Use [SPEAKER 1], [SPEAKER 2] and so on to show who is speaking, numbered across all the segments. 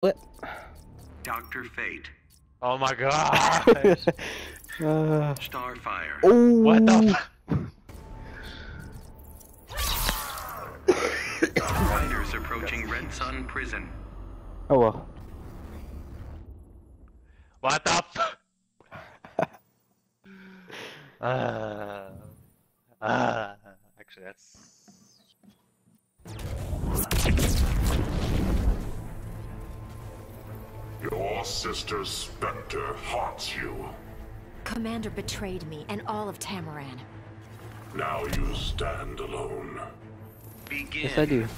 [SPEAKER 1] What?
[SPEAKER 2] Dr. Fate.
[SPEAKER 3] Oh my god!
[SPEAKER 1] uh,
[SPEAKER 2] Starfire.
[SPEAKER 1] oh.
[SPEAKER 3] what the?
[SPEAKER 2] Fighters approaching Red Sun Prison.
[SPEAKER 1] Oh well.
[SPEAKER 3] What the? uh, uh, actually, that's.
[SPEAKER 4] Your sister Spectre haunts you.
[SPEAKER 5] Commander betrayed me and all of Tamaran.
[SPEAKER 4] Now you stand alone.
[SPEAKER 2] Begin.
[SPEAKER 1] Yes, I do.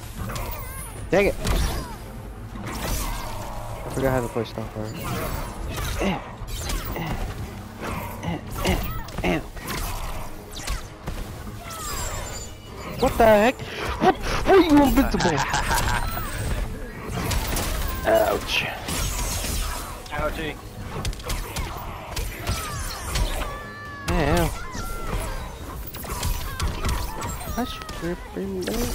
[SPEAKER 1] Dang it! I forgot how to play Starfire. Eh, eh. What the heck? What? Why are you invincible? Ouch.
[SPEAKER 3] Ouchie.
[SPEAKER 1] Ow. That's tripping down.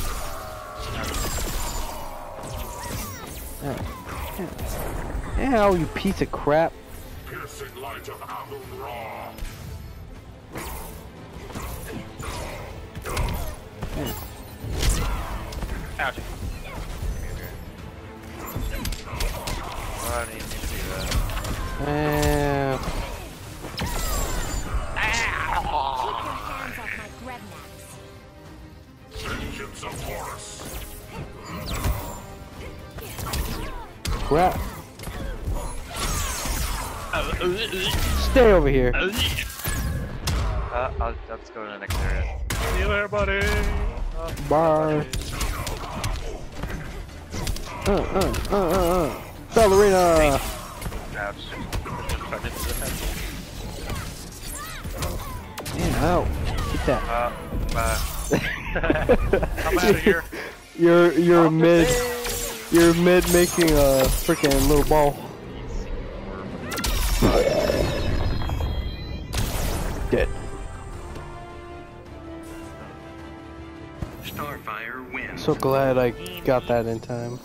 [SPEAKER 1] Ow. Ow, you piece of crap.
[SPEAKER 4] Piercing light of Amun Ra.
[SPEAKER 3] Ouchie. I
[SPEAKER 1] Crap. Stay over here.
[SPEAKER 3] Uh, uh, I'll, I'll just go to the next area. See you there, buddy. Uh,
[SPEAKER 1] Bye. Uh, uh, uh, uh, uh. Ballerina
[SPEAKER 3] ouch. Run into the fence.
[SPEAKER 1] Yeah, ow. Get that.
[SPEAKER 3] Uh, uh, I'm out of here.
[SPEAKER 1] You're, you're
[SPEAKER 3] Off the
[SPEAKER 1] mid, you're mid making a freaking little ball. Dead.
[SPEAKER 2] Starfire wins.
[SPEAKER 1] So glad I got that in time.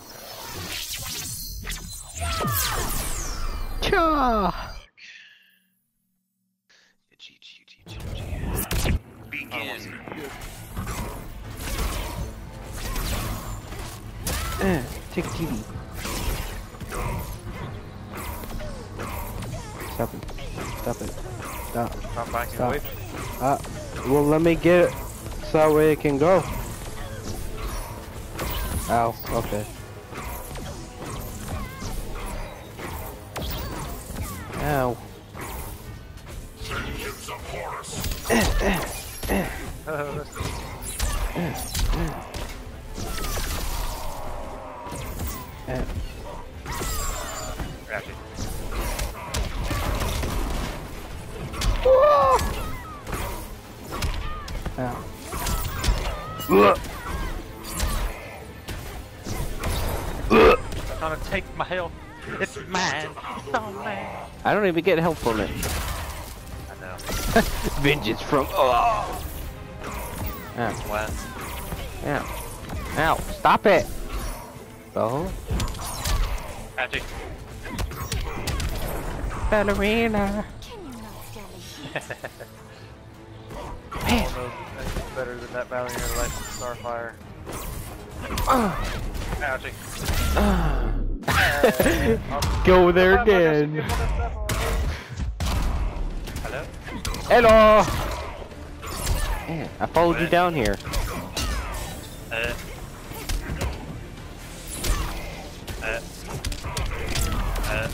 [SPEAKER 2] Begin.
[SPEAKER 1] Eh, take TV. Stop it. Stop it. Stop.
[SPEAKER 3] Stop backing
[SPEAKER 1] Stop.
[SPEAKER 3] away.
[SPEAKER 1] Ah, well, let me get it so that way it can go. Ow, okay. Ow.
[SPEAKER 3] I'm trying to take my health. It's mine. It's all mine.
[SPEAKER 1] I don't even get help from it.
[SPEAKER 3] I know.
[SPEAKER 1] Vengeance from. Oh. Yeah.
[SPEAKER 3] West.
[SPEAKER 1] Yeah. Now, stop it. Oh.
[SPEAKER 3] Magic.
[SPEAKER 1] Ballerina.
[SPEAKER 3] Man. better than that ballerina life Starfire. Uh. Magic. Uh.
[SPEAKER 1] Go there
[SPEAKER 3] Come on, Marcus,
[SPEAKER 1] again.
[SPEAKER 3] get one of them. Hello?
[SPEAKER 1] Hello! Man, I followed you down here.
[SPEAKER 3] Uh. Uh. Uh.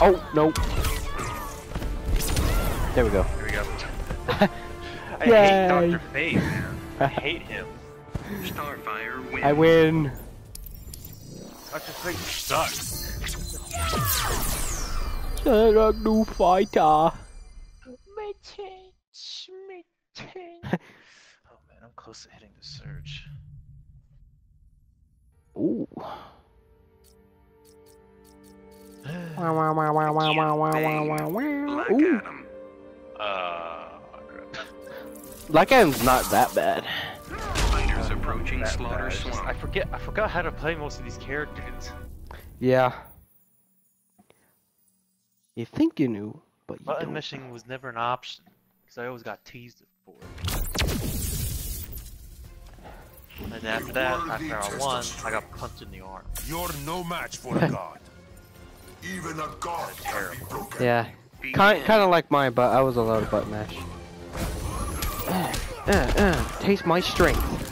[SPEAKER 1] Oh, no. There we go.
[SPEAKER 3] Here we go. I
[SPEAKER 1] Yay.
[SPEAKER 3] hate Dr. Fate, man. I hate him.
[SPEAKER 2] Starfire wins.
[SPEAKER 1] I win.
[SPEAKER 3] Dr. Fate sucks.
[SPEAKER 1] Sarah new fighter.
[SPEAKER 3] Oh man, I'm close to hitting the surge.
[SPEAKER 1] Ooh. Wow, wow, wow, wow, wow, wow, wow, wow, wow,
[SPEAKER 2] Black
[SPEAKER 1] wow. Ooh.
[SPEAKER 2] Adam.
[SPEAKER 3] Uh, crap.
[SPEAKER 1] Black Adam's not that bad.
[SPEAKER 2] Fighters approaching Approaching
[SPEAKER 3] that
[SPEAKER 2] Slaughter
[SPEAKER 3] bad. It's just-
[SPEAKER 2] Swamp.
[SPEAKER 3] I forget. I forgot how to play most of these characters.
[SPEAKER 1] Yeah. You think you knew, but you
[SPEAKER 3] Button
[SPEAKER 1] don't.
[SPEAKER 3] mashing was never an option because I always got teased for it. And after that, after I won, I got punched in the arm.
[SPEAKER 4] You're no match for a god. Even a god can be broken.
[SPEAKER 1] Yeah. Kind, kind of like mine, but I was allowed to butt mash. Uh, uh, uh, taste my strength.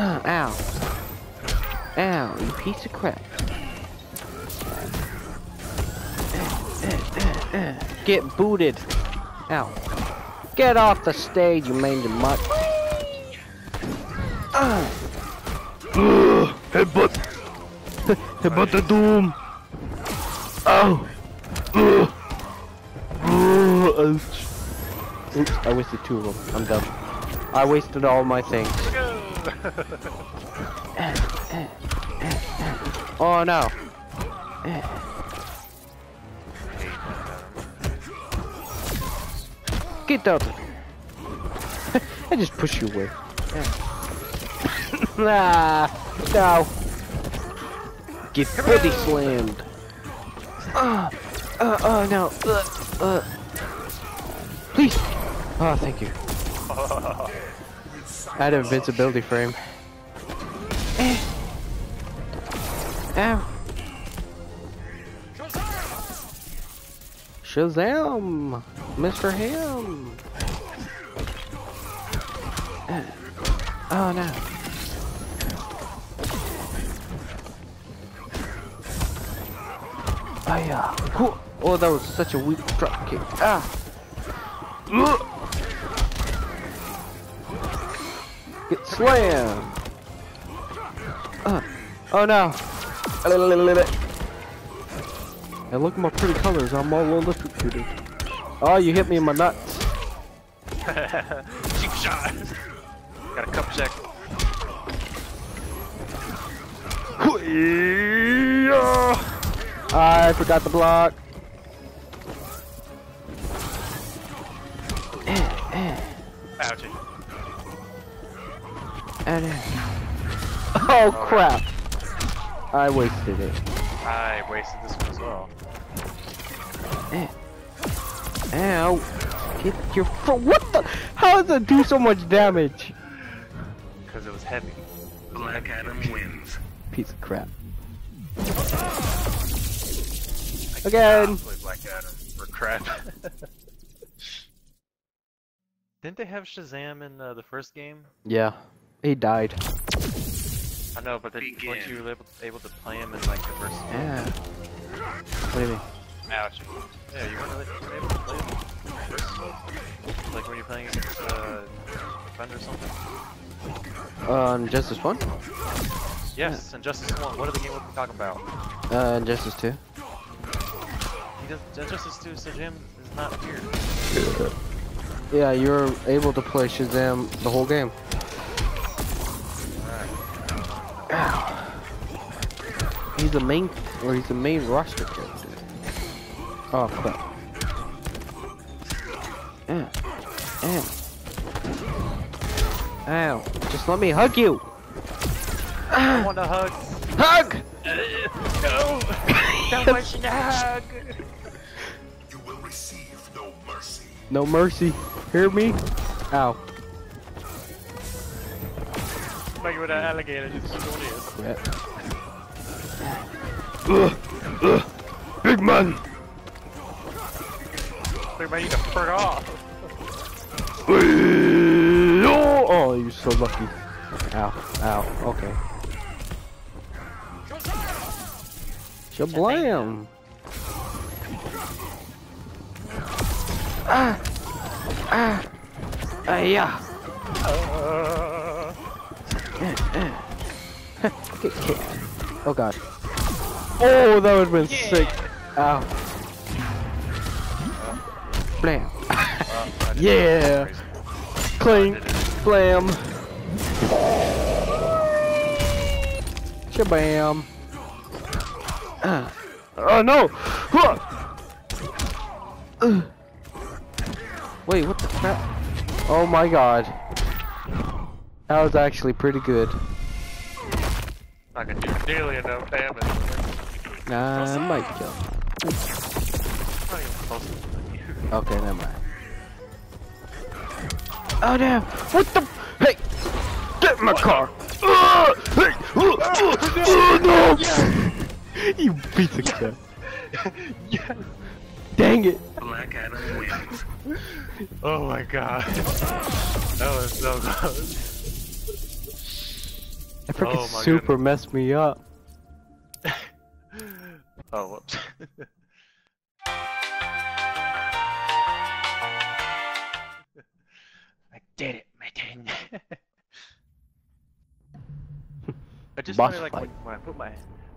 [SPEAKER 1] Uh, ow. Ow, you piece of crap. Uh, uh, uh, Get booted. Ow. Get off the stage, you mangy mutt. Uh. Headbutt. Headbutt the doom. Ugh. Ugh, ouch. Oops, I wasted two of them. I'm done. I wasted all my things. Oh no. Get out. I just push you away. ah, no. Get body slammed. Uh, uh, oh no. Uh, uh. Please. Oh, thank you. I had an invincibility frame. Eh. Ow. Shazam! Mr. Ham! Oh no. Oh yeah. Oh, that was such a weak drop kick. Ah. Get slammed. Uh. Oh no. Hey, look at my pretty colors. I'm all electrocuted. Oh, you hit me in my nuts.
[SPEAKER 3] Cheap shot. Got a cup check.
[SPEAKER 1] I forgot the block.
[SPEAKER 3] Ouchie.
[SPEAKER 1] And oh crap! I wasted it.
[SPEAKER 3] I wasted this one as well.
[SPEAKER 1] Ow! Get your foot. What the? How does it do so much damage?
[SPEAKER 3] Because it was heavy.
[SPEAKER 2] Black Adam wins.
[SPEAKER 1] Piece of crap.
[SPEAKER 3] I
[SPEAKER 1] Again.
[SPEAKER 3] Black Adam for crap. Didn't they have Shazam in uh, the first game?
[SPEAKER 1] Yeah, he died.
[SPEAKER 3] I know, but then weren't
[SPEAKER 2] Begin.
[SPEAKER 3] you able, able to play him in like the first game?
[SPEAKER 1] Yeah. What do you mean?
[SPEAKER 3] Ouch. Yeah, you weren't really able to play him in the first one? Like when you're playing against uh, Defender or something?
[SPEAKER 1] Injustice One?
[SPEAKER 3] Yes, Injustice 1. What are the game we're talking about?
[SPEAKER 1] Uh, Injustice Two.
[SPEAKER 3] He does, Injustice 2 Shazam is not here.
[SPEAKER 1] Yeah, you're able to play Shazam the whole game. Ow. He's the main, or he's the main roster character. Oh crap. Ow. Ow. Ow. Just let me hug you.
[SPEAKER 3] I want a hug.
[SPEAKER 1] Hug!
[SPEAKER 3] No! Don't want you to hug!
[SPEAKER 4] You will receive no mercy.
[SPEAKER 1] No mercy. Hear me? Ow.
[SPEAKER 3] Like with an alligator, just doing this.
[SPEAKER 1] Ugh. Ugh. Big man.
[SPEAKER 3] They might need to furk off.
[SPEAKER 1] Oh, oh, you're so lucky. Ow, ow, okay. Shablam! Ah! Ah! Ah, yeah!
[SPEAKER 3] Uh,
[SPEAKER 1] Get kicked. Oh god. Oh, that would've been sick. Ow. Blam.
[SPEAKER 3] well, I did
[SPEAKER 1] Yeah.
[SPEAKER 3] crazy.
[SPEAKER 1] Clink. Blam. Shabam. Ah. Oh no! Huh. Ugh. Wait, what the crap? Oh my god. That was actually pretty good.
[SPEAKER 3] I gonna do nearly enough damage.
[SPEAKER 1] Nah, I might kill.
[SPEAKER 3] Not even close to you.
[SPEAKER 1] Okay, never mind. Oh damn! What the? Hey! Get in my car! Ah! Hey! Oh, oh, oh, no! you piece of crap.
[SPEAKER 3] yes.
[SPEAKER 1] Dang it!
[SPEAKER 2] Black Adam wins.
[SPEAKER 3] Oh my god. That was so close.
[SPEAKER 1] That freaking
[SPEAKER 3] Oh my
[SPEAKER 1] super messed me up.
[SPEAKER 3] Oh, whoops. I did it, Metin. I just
[SPEAKER 1] Boss
[SPEAKER 3] wonder, like, when, when I put my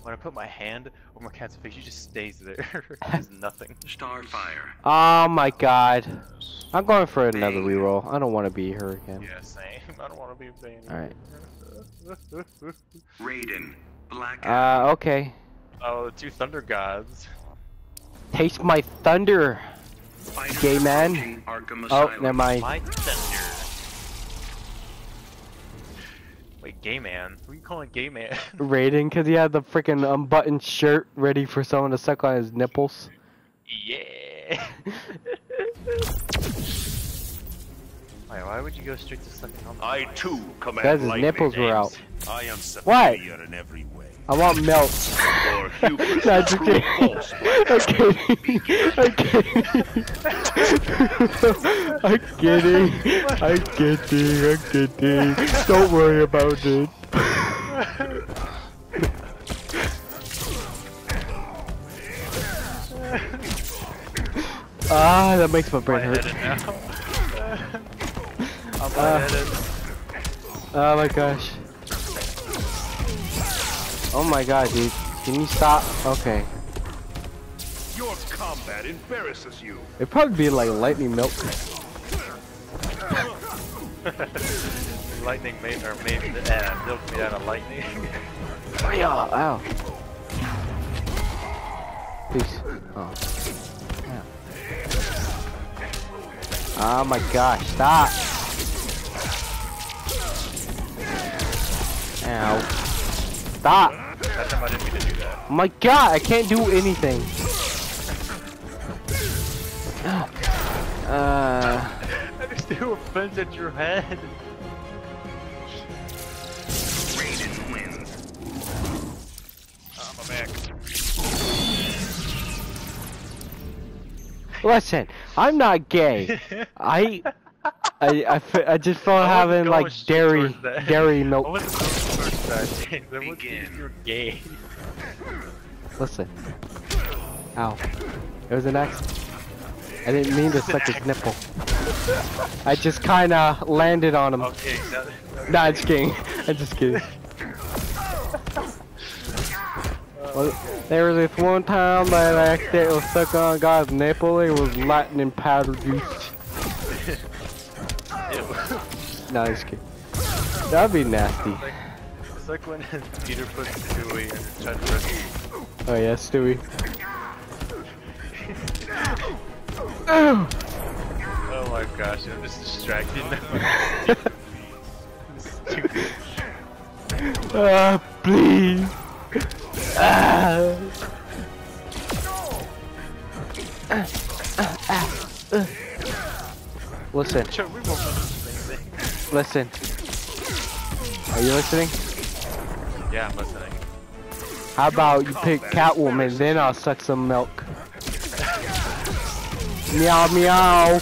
[SPEAKER 3] when I put my hand over my cat's face, she just stays there. There's nothing.
[SPEAKER 2] Starfire.
[SPEAKER 1] Oh my god. I'm going for another reroll. I don't want to be her again.
[SPEAKER 3] Yeah, same. I don't want to be paying.
[SPEAKER 1] Alright.
[SPEAKER 2] Raiden. Black Adam.
[SPEAKER 1] Uh, okay.
[SPEAKER 3] oh, the two thunder gods.
[SPEAKER 1] Taste my thunder.
[SPEAKER 2] Fighters
[SPEAKER 1] gay man. Oh,
[SPEAKER 2] Asylum.
[SPEAKER 1] never mind.
[SPEAKER 3] My. Wait, gay man? Who are you calling gay man?
[SPEAKER 1] Raiden, because he had the freaking unbuttoned shirt ready for someone to suck on his nipples.
[SPEAKER 3] yeah. Wait, why would you go straight to sucking on the
[SPEAKER 4] I
[SPEAKER 3] mic?
[SPEAKER 4] too command
[SPEAKER 1] Because his
[SPEAKER 4] lightning.
[SPEAKER 1] nipples were out.
[SPEAKER 4] I am
[SPEAKER 1] What?
[SPEAKER 4] superior in every way.
[SPEAKER 1] I want milk.
[SPEAKER 4] Your hubris
[SPEAKER 1] No,
[SPEAKER 4] is
[SPEAKER 1] just
[SPEAKER 4] true
[SPEAKER 1] kidding.
[SPEAKER 4] false.
[SPEAKER 1] I'm kidding. I'm kidding. I'm kidding. I'm kidding. Don't worry about it. ah, that makes my brain hurt.
[SPEAKER 3] Lightheaded now. I'm
[SPEAKER 1] Uh. Oh my gosh. Oh my god, dude. Can you stop? Okay.
[SPEAKER 4] Your combat embarrasses you.
[SPEAKER 1] It'd probably be like lightning milk.
[SPEAKER 3] lightning made or made uh, milk made out of lightning.
[SPEAKER 1] Ow, ow. Peace. Oh. Ow. Oh my gosh, stop! Ow. Stop!
[SPEAKER 3] that time I didn't mean to do that.
[SPEAKER 1] My god, I can't do anything. Uh,
[SPEAKER 3] I just threw a fence at your head.
[SPEAKER 2] Raiden wins.
[SPEAKER 3] Oh, my back.
[SPEAKER 1] listen, I'm not gay. I, I, I, I just felt having like dairy, dairy
[SPEAKER 3] I
[SPEAKER 1] milk.
[SPEAKER 3] wasn't going towards that, James. I wasn't
[SPEAKER 2] Begin.
[SPEAKER 3] you're gay.
[SPEAKER 1] Listen. Ow. It was an accident. I didn't mean to suck his nipple. I just kinda landed on him.
[SPEAKER 3] Okay, that,
[SPEAKER 1] Nah, I'm just kidding. I'm just kidding. Well, there was this one time that I accidentally suck on a guy's nipple. It was lightning powder juice. Nah, I'm just kidding. That'd be nasty.
[SPEAKER 3] It's like when Peter puts Stewie in Recipe.
[SPEAKER 1] Oh yeah, Stewie.
[SPEAKER 3] Oh my gosh, I'm just distracted now. Stupid.
[SPEAKER 1] Ah, please. Ah. Listen,
[SPEAKER 3] Chuck, we both know the same thing.
[SPEAKER 1] listen. Are you listening?
[SPEAKER 3] Yeah, I'm listening.
[SPEAKER 1] How about you pick Catwoman, then I'll suck some milk. Meow meow.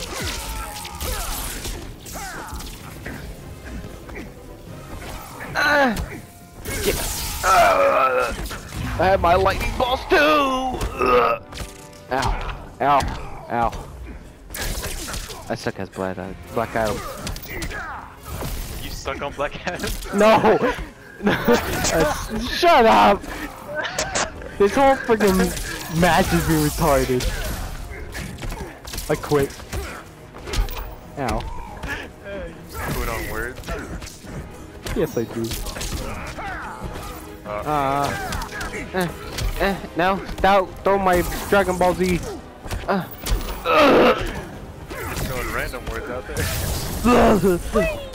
[SPEAKER 1] Ah. Get-. I have my lightning balls too. Ugh. Ow, ow, ow. I suck as Black Adam. Black Adam.
[SPEAKER 3] You suck on Black Adam?
[SPEAKER 1] No! Uh, Shut up! This whole freaking match is being retarded. I quit. Ow.
[SPEAKER 3] Put on words.
[SPEAKER 1] Yes, I do.
[SPEAKER 3] Uh,
[SPEAKER 1] Uh, eh, eh, no, don't throw my Dragon Ball Z. Uh,
[SPEAKER 3] just throwing random words out there.